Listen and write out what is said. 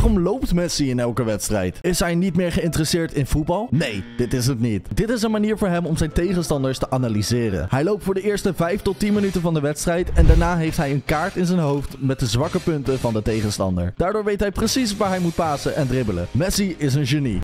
Waarom loopt Messi in elke wedstrijd? Is hij niet meer geïnteresseerd in voetbal? Nee, dit is het niet. Dit is een manier voor hem om zijn tegenstanders te analyseren. Hij loopt voor de eerste 5 tot 10 minuten van de wedstrijd en daarna heeft hij een kaart in zijn hoofd met de zwakke punten van de tegenstander. Daardoor weet hij precies waar hij moet pasen en dribbelen. Messi is een genie.